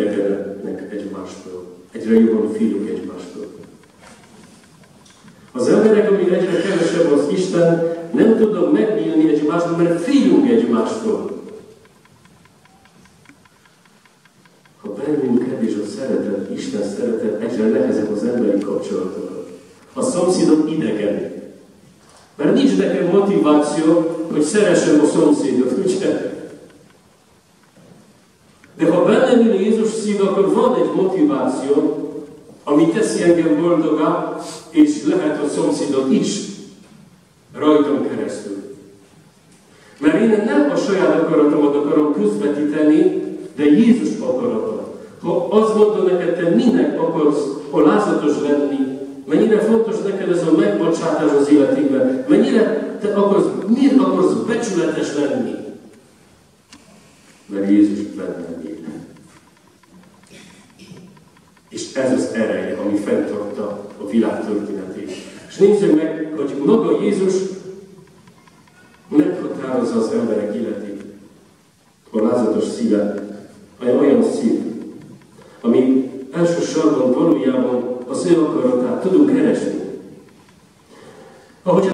elidegenednek egymástól. Egyre jobban félünk egymástól. Az emberek, ami egyre kevesebb az Isten, nem tudnak megnyílni egymástól, mert félünk egymástól. Ha bennünk kevés a szeretet, Isten szeretet, egyre nehezebb az emberi kapcsolatokat. A szomszédok idegen. Mert nincs nekem motiváció, hogy szeressem a szomszédot, De ha bennem ül Jézus szív, akkor van egy motiváció, ami teszi engem boldogá, és lehet a szomszédot is rajtam keresztül. Mert én nem a saját akaratomat akarom közvetíteni, de Jézus akarata. Ha azt mondta neked, te minek akarsz alázatos lenni, mennyire fontos neked ez a megbocsátás az életedben, mennyire te akarsz, miért akarsz becsületes lenni? Mert Jézus benned él. És ez az ereje, ami fenntartta a világ történetét. És nézzük meg, hogy maga Jézus meghatározza az emberek életét. A lázatos szíve, olyan szív, ami elsősorban valójában az ő akaratát tudunk keresni. Ahogy